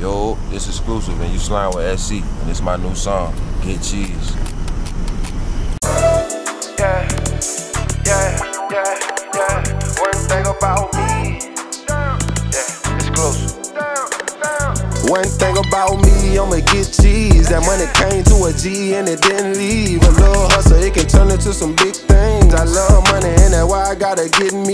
Yo, this Exkluzive, and you slime with SC, and it's my new song, Get Cheese. Yeah, yeah, yeah, yeah. One thing about me. Yeah, Exkluzive. One thing about me, I'ma get cheese. That money came to a G and it didn't leave. A little hustle, it can turn into some big things. I love money and that's why I gotta get me.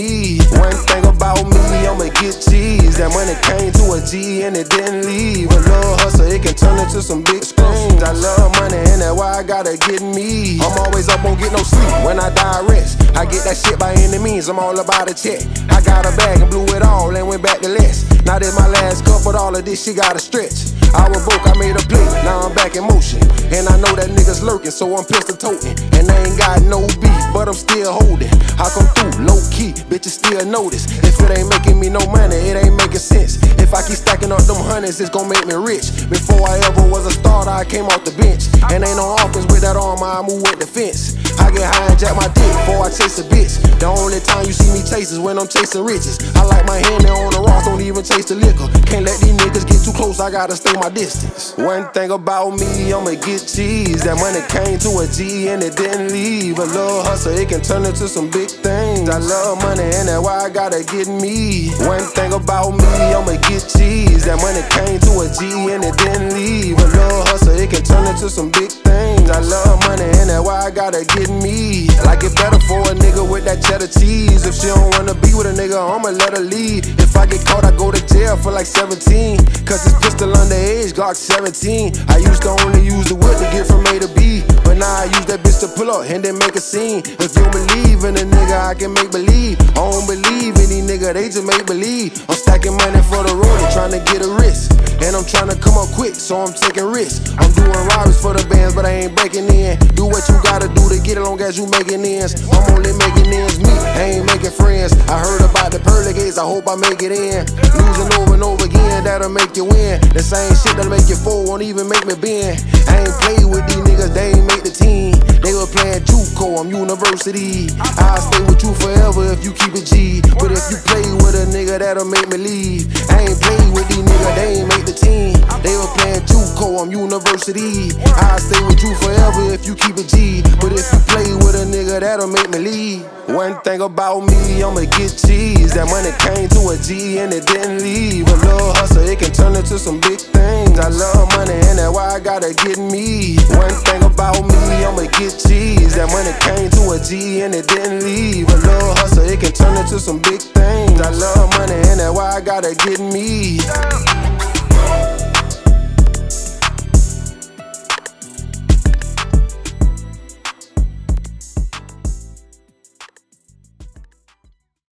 And it didn't leave. A little hustle, it can turn into some big things. I love money and that's why I gotta get me. I'm always up on get no sleep when I die rest. I get that shit by any means, I'm all about a check. I got a bag and blew it all and went back to less. Now this my last cup, but all of this shit gotta stretch. I was broke, I made a play, now I'm back in motion. And I know that niggas lurking, so I'm pistol toting. And I ain't got no beef, but I'm still holding. I come through low key, bitches still notice. If it ain't making me no money, it ain't making sense. If I keep stacking up them hundreds, it's gonna make me rich. Before I ever was a starter, I came off the bench. And ain't no offense with that arm, I move with the fence. I get high and jack my dick before I chase a bitch. The only time you see me chase is when I'm chasing riches. I like my hand on the rocks, don't even chase the liquor. Can't let these niggas get too close, I gotta stay my distance. One thing about me, I'ma get cheese. That money came to a G and it didn't leave. A little hustle, it can turn into some big things. I love money and that's why I gotta get me. One thing about me, I'ma get cheese. That money came to a G and it didn't leave. A little hustle, it can turn into some big things. I love money gotta get me. Like it better for a nigga with that cheddar cheese. If she don't wanna be with a nigga, I'ma let her leave. If I get caught, I go to jail for like 17. Cause it's pistol underage, Glock 17. I used to only use the whip to get from A to B. But now I use that bitch to pull up and then make a scene. If you believe in a nigga, I can make believe. I don't believe any nigga, they just make believe. I'm stacking money for the road and trying to get a wrist. And I'm trying to come up quick, so I'm taking risks. I'm doing robberies for the bands, but I ain't breaking in. Do what you gotta do to get it long as you making ends. I'm only making ends meet, I ain't making friends. I heard about the pearly gates, I hope I make it in. Losing over and over again, that'll make you win. The same shit that'll make you fall won't even make me bend. I ain't played with these niggas, they ain't make the team. They were playing JUCO, I'm university. I'll stay with you forever if you keep it G. But if you play with a nigga, that'll make me leave. I ain't played I'm university. I'll stay with you forever if you keep it G. But if you play with a nigga, that'll make me leave. One thing about me, I'ma get cheese. That money came to a G and it didn't leave. A little hustle, it can turn into some big things. I love money and that's why I gotta get me. One thing about me, I'ma get cheese. That money came to a G and it didn't leave. A little hustle, it can turn into some big things. I love money and that's why I gotta get me.